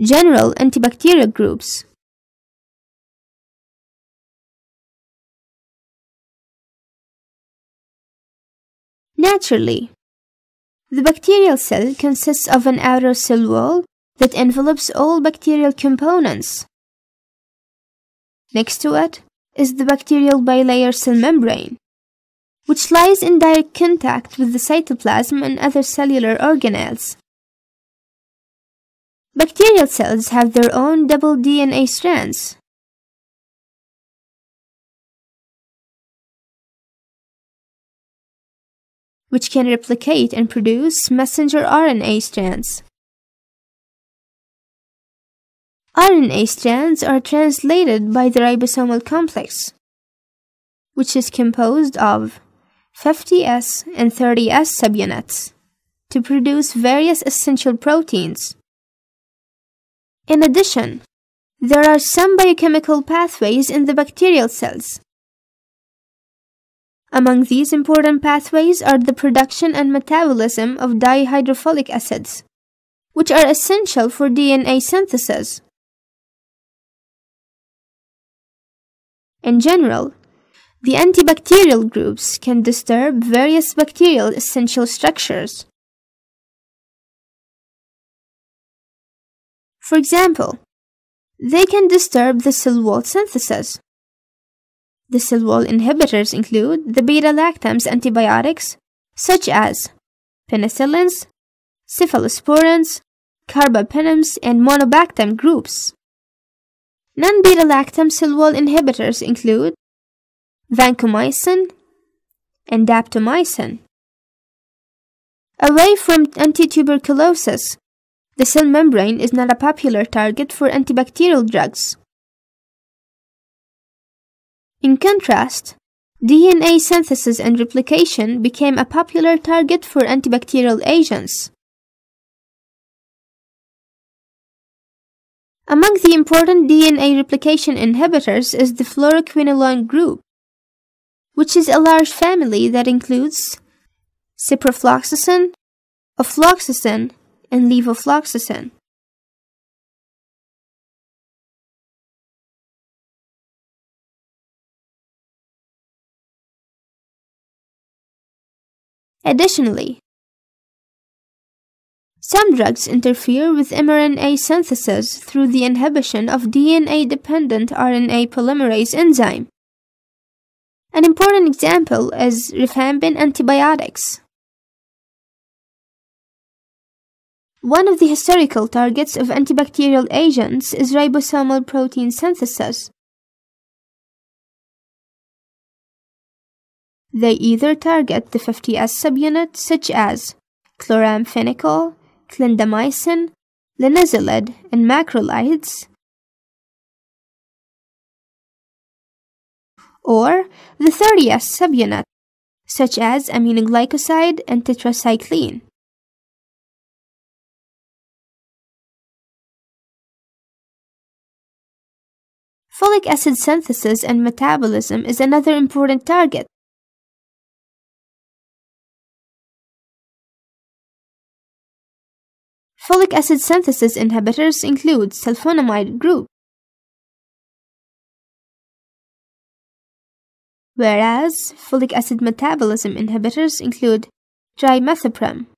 General antibacterial groups Naturally, the bacterial cell consists of an outer cell wall that envelopes all bacterial components. Next to it is the bacterial bilayer cell membrane, which lies in direct contact with the cytoplasm and other cellular organelles. Bacterial cells have their own double DNA strands. which can replicate and produce messenger RNA strands. RNA strands are translated by the ribosomal complex, which is composed of 50S and 30S subunits to produce various essential proteins. In addition, there are some biochemical pathways in the bacterial cells. Among these important pathways are the production and metabolism of dihydrofolic acids, which are essential for DNA synthesis. In general, the antibacterial groups can disturb various bacterial essential structures. For example, they can disturb the cell wall synthesis. The cell wall inhibitors include the beta-lactams antibiotics such as penicillins, cephalosporins, carbapenems, and monobactam groups. Non-beta-lactam cell wall inhibitors include vancomycin and daptomycin. Away from antituberculosis, the cell membrane is not a popular target for antibacterial drugs. In contrast, DNA synthesis and replication became a popular target for antibacterial agents. Among the important DNA replication inhibitors is the fluoroquinolone group, which is a large family that includes ciprofloxacin, ofloxacin, and levofloxacin. Additionally, some drugs interfere with mRNA synthesis through the inhibition of DNA-dependent RNA polymerase enzyme. An important example is rifampin antibiotics. One of the historical targets of antibacterial agents is ribosomal protein synthesis. They either target the 50S subunit such as chloramphenicol, clindamycin, linezolid, and macrolides, or the 30S subunit such as aminoglycoside and tetracycline. Folic acid synthesis and metabolism is another important target. Folic acid synthesis inhibitors include sulfonamide group, whereas folic acid metabolism inhibitors include trimethoprim.